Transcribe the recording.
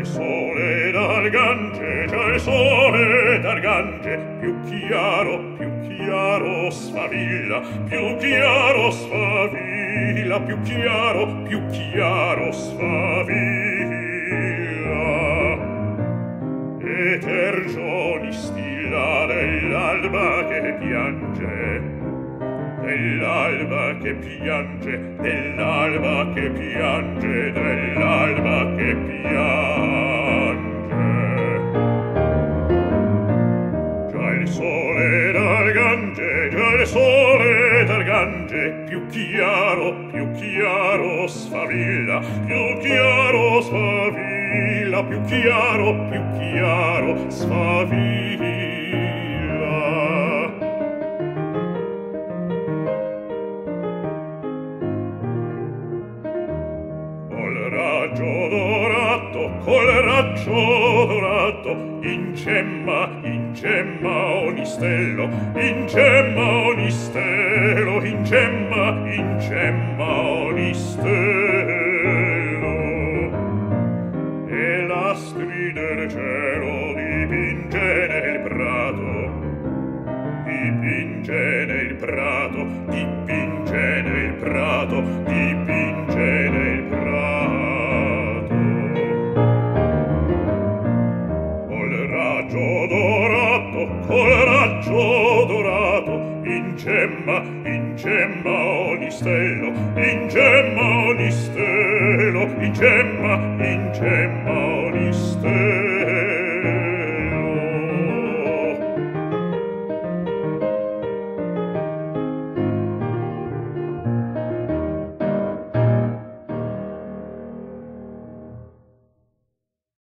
il sole dal Gange, già il sole dal Gange, più chiaro, più chiaro sfavilla, più chiaro sfavilla, più chiaro, più chiaro sfavilla. Eter giorni stilla dell'alba che piange, dell'alba che piange, dell'alba che piange, dell'alba che piange. Gange, del sole del Gange, più chiaro, più chiaro sfavilla, più chiaro sfavilla, più chiaro, più chiaro sfavilla. Col raggio col raccio dorato in gemma in gemma ogni stello in gemma ogni stello in gemma in gemma ogni stello. E l'astri del cielo dipinge nel prato dipinge nel prato dipinge nel prato dipinge nel raggio dorato col raggio dorato in gemma in gemma ogni stelo, in gemma ogni stelo, in gemma in gemma ogni stelo.